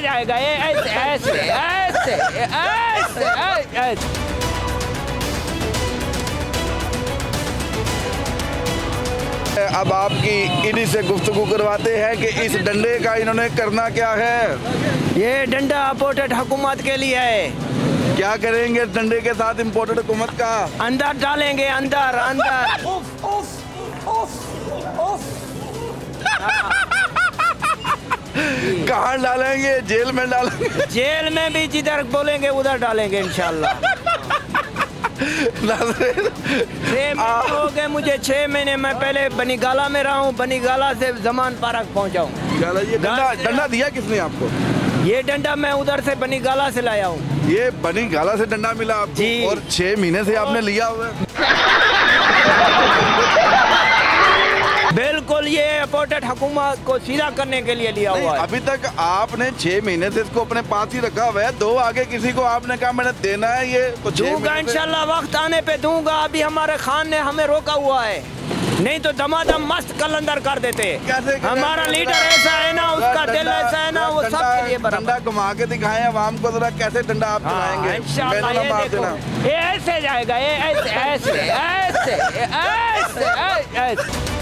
जाएगा ये ऐसे ऐसे ऐसे ऐसे ऐसे। अब आपकी इन्हीं से गुफ्तगू करवाते हैं कि इस डंडे का इन्होंने करना क्या है? ये डंडा अपोटेड हुकूमत के लिए है। क्या करेंगे डंडे के साथ इम्पोर्टेड हुकूमत का? अंदर डालेंगे अंदर अंदर। कहाँ डालेंगे? जेल में डालेंगे। जेल में भी जिधर बोलेंगे उधर डालेंगे हो गए मुझे छह महीने मैं पहले बनी गाला में रहा हूँ बनी गाला से जमान पार्क पहुँचा हूँ ये डंडा डंडा दिया किसने आपको? ये डंडा मैं उधर से बनी गाला से लाया हूँ। ये बनी गाला से डंडा मिला आपको और छह महीने से आपने लिया हुआ ये अपोटेड हुकूमत को सीधा करने के लिए लिया हुआ है। अभी तक आपने छह महीने से इसको अपने पास ही रखा हुआ है। दो आगे किसी को आपने कहा मैंने देना है ये तो दूँगा इंशाल्लाह वक्त आने पे दूँगा। अभी हमारे खान ने हमें रोका हुआ है। नहीं तो दमादम मस्त कलंदर कर देते। हमारा लीडर ऐसा है ना उसका दिल ऐसा है ना वो डंडा- सबके लिए डंडा घुमा के दिखाएँ अवाम को जरा कैसे डंडा आप हाँ, चलाएँगे? ये ऐसे जाएगा ये ऐसे ऐसे ऐसे ऐसे।